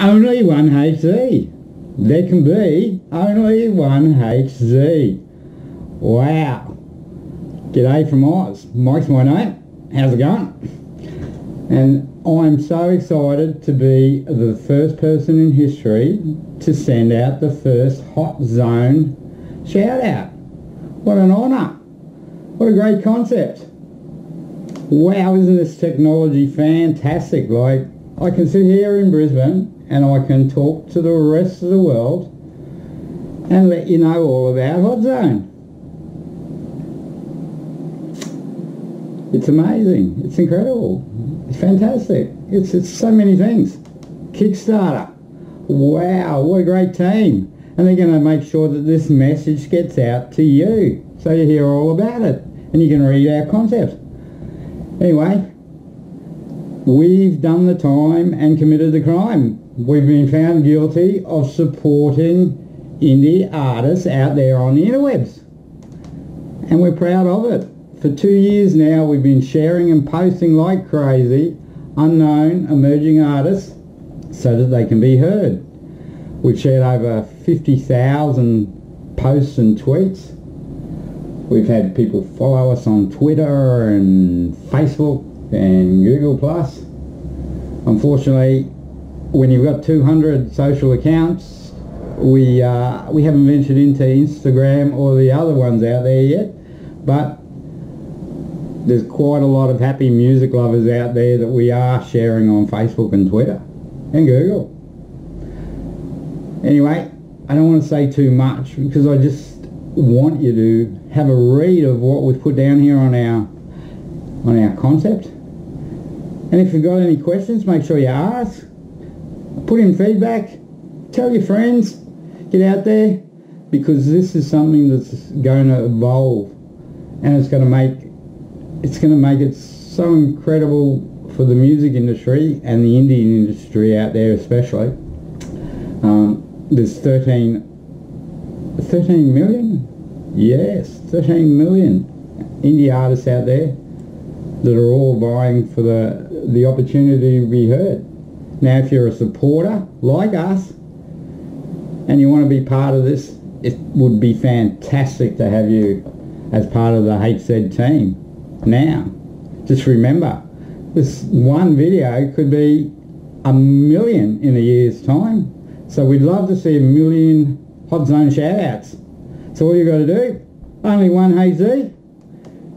only one HZ. There can be only one HZ. Wow. G'day from Oz. Mike's my name. How's it going? And I'm so excited to be the first person in history to send out the first HotZone shout out. What an honour. What a great concept. Wow, isn't this technology fantastic? Like, I can sit here in Brisbane and I can talk to the rest of the world and let you know all about HotZone. It's amazing. It's incredible. It's fantastic. It's, it's so many things. Kickstarter. Wow, what a great team. And they're going to make sure that this message gets out to you. So you hear all about it. And you can read our concept. Anyway, we've done the time and committed the crime. We've been found guilty of supporting indie artists out there on the interwebs. And we're proud of it. For two years now, we've been sharing and posting like crazy unknown emerging artists so that they can be heard. We've shared over 50,000 posts and tweets. We've had people follow us on Twitter and Facebook and Google+. Plus. Unfortunately, when you've got 200 social accounts, we, uh, we haven't ventured into Instagram or the other ones out there yet, but there's quite a lot of happy music lovers out there that we are sharing on Facebook and Twitter and Google. Anyway, I don't want to say too much because I just want you to have a read of what we've put down here on our on our concept. And if you've got any questions, make sure you ask. Put in feedback. Tell your friends. Get out there because this is something that's going to evolve and it's going to make it's going to make it so incredible for the music industry and the Indian industry out there especially. Um, there's 13, 13 million? Yes, 13 million indie artists out there that are all vying for the, the opportunity to be heard. Now if you're a supporter like us and you want to be part of this, it would be fantastic to have you as part of the HZ team. Now, just remember, this one video could be a million in a year's time. So we'd love to see a million HotZone shout-outs. So all you've got to do, only one HZ,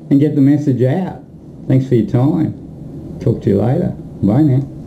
and get the message out. Thanks for your time. Talk to you later. Bye now.